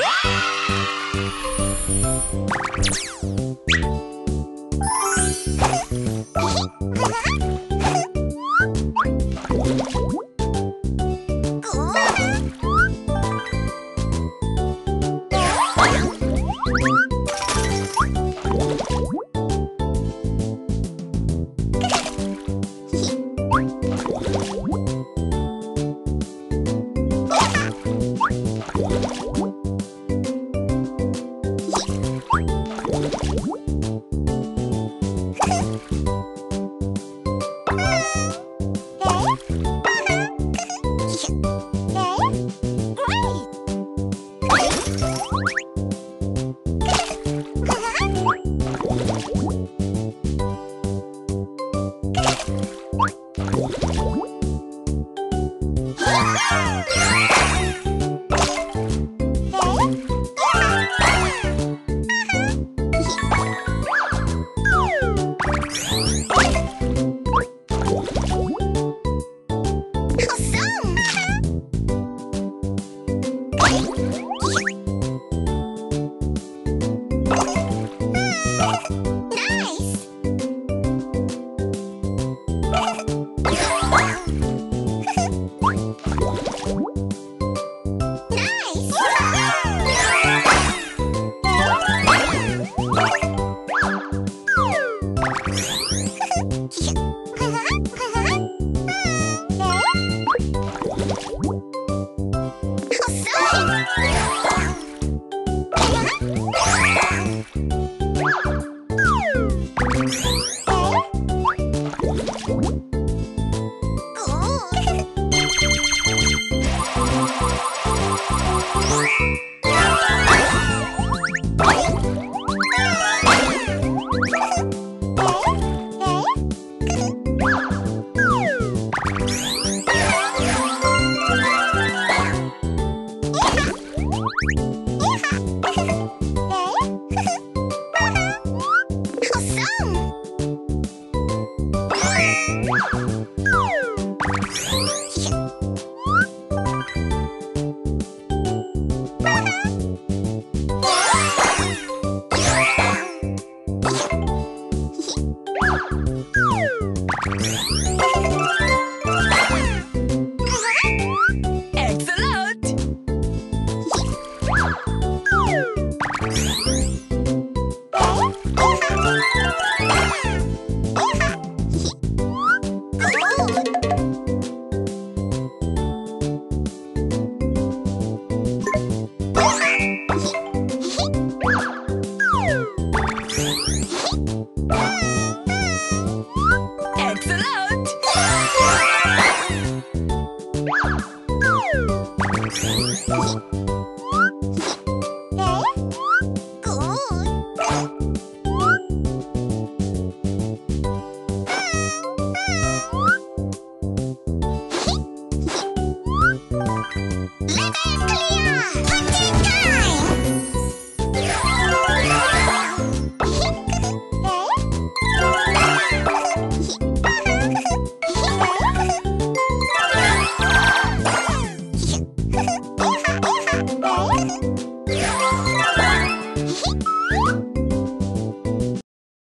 Ah! Yeah! Excellent! Oh!